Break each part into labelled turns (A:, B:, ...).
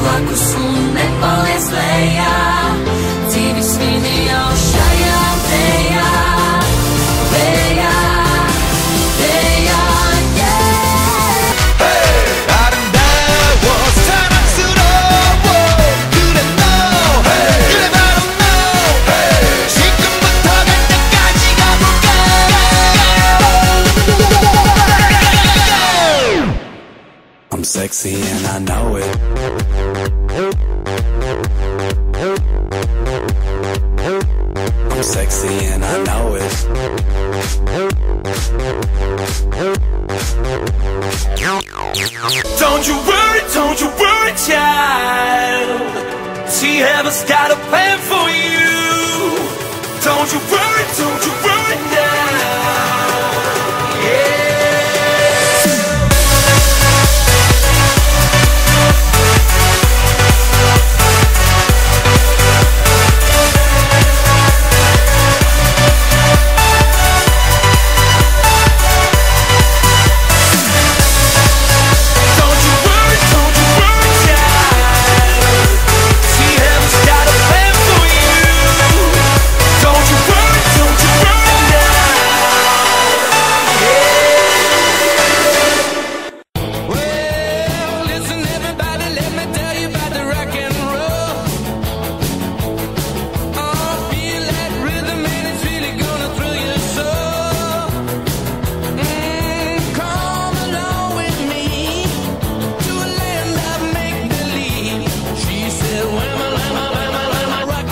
A: Blanco sul nel pole sveglia sexy and I know it. I'm sexy and I know it.
B: Don't you worry, don't you worry, child. She has got a plan for you. Don't you worry, don't you worry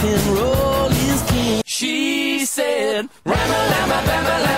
B: rock and roll is king. She said, Ramma, lamma, bamma,